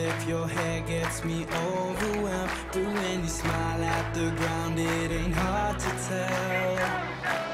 flip your hair gets me overwhelmed. But when you smile at the ground, it ain't hard to tell.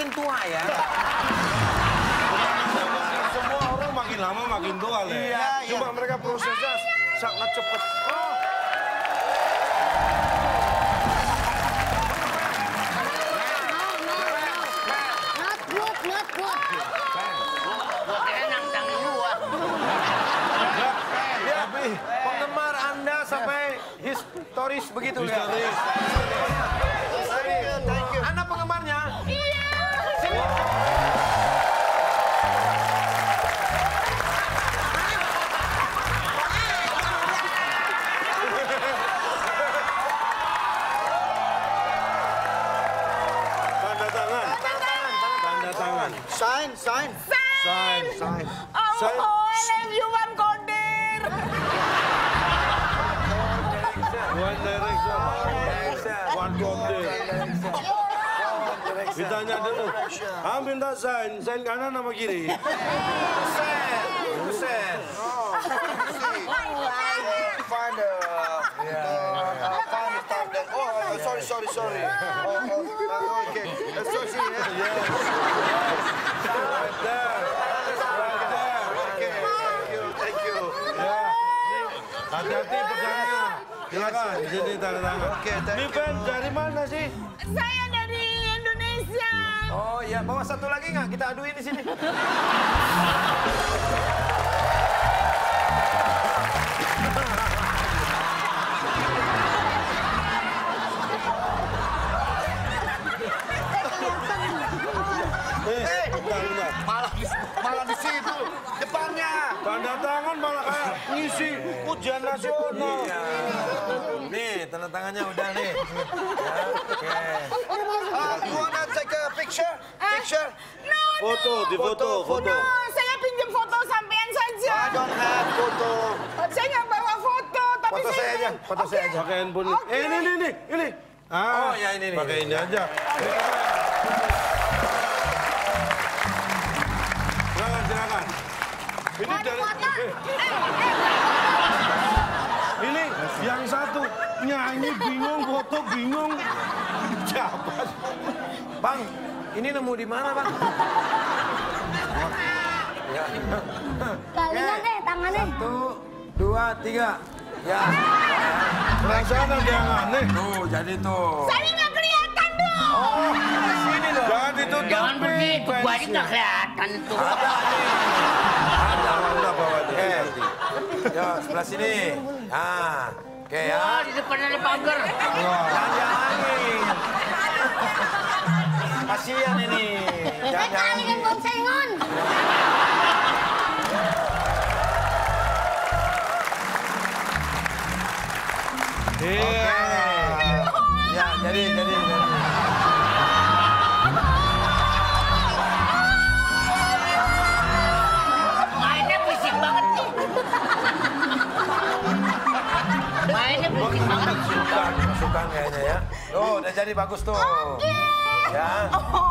Makin tua ya. Semua orang makin lama makin tua, Le. Iya, Cuma mereka prosesnya sangat cepat. Oh, Penggemar Anda sampai historis begitu ya. historis. Sign, sign. Sign, sign. Oh, Sign. Oleh Yuan Kodir. One direction. One conde. Ditanya dulu. Ah, minta sign. Sign kanan sama kiri. Find uh, find time that. Oh, uh, sorry, sorry, sorry. Oh, oh, uh, okay. Uh, so see, yeah. Silakan, di sini tanda tangan. Oke, thank Ini you. pen dari mana sih? Saya dari Indonesia. Oh iya, bawa satu lagi nggak? Kita aduin di sini. Eh, bentar, bentar. Malah di, malah di situ, depannya. Tanda tangan malah kayak ngisi ujian nasional. Iya. Nih, tanda tangannya udah nih. Ya, oke. Uh, you wanna take a picture? Picture? No, Foto, di foto, foto. no. Saya pinjam foto sampean saja. I don't have photo. Saya nggak bawa foto, tapi Foto saya aja, foto saya aja. Pakai handphone ini. Eh, ini, ini, ini. Ah, Oh, ya, ini nih. Pakai ini aja. Silakan, Ini dari eh, ini yang satu nyanyi bingung, foto bingung. Siapa? Bang, ini nemu di mana, Bang? Ya. Kalian deh tangannya. Satu, dua, tiga. Ya. Perasaan ada yang aneh. Tuh, jadi tuh. Saya nggak kelihatan dong. Sini dong. Jangan ditutup. Jangan begitu, gua aja nggak kelihatan tuh. Ada. Bawa aja. Oke. Ya, sebelah sini. Nah. Oke ya. Oh, di depan ada pagar. Jangan jalanin. Kasihan ini. Jangan kali kan boncengon. Iya. Ya, jadi, jadi, jadi. Romantis banget. Suka, suka kayaknya ya. Tuh, udah jadi bagus tuh. Oke. Okay. Ya. Oh.